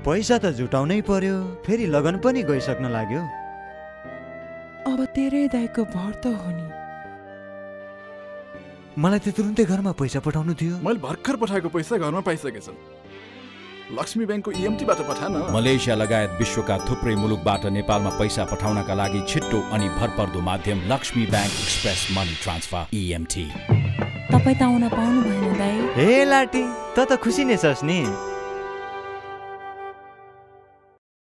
पैसा त जुटाउनै पर्यो फेरि लगन पनि गइसक्न लाग्यो। अब तेरै दाईको भर त हो नि। मलाई त तुरुन्तै घरमा पैसा पठाउनु थियो। मैले भर्खर पठाएको पैसा घरमा पाइसकेछन्। लक्ष्मी ब्याङ्कको इएमटीबाट पठान। मलेसिया लगायत विश्वका थुप्रै मुलुकबाट नेपालमा पैसा पठाउनका लागि छिट्टो अनि भरपर्दो माध्यम Laxmi bank express money transfer EMT तपाईँ त आउन पाउनु भएन दाई। ए लाटी त त खुसी नै छस् नि।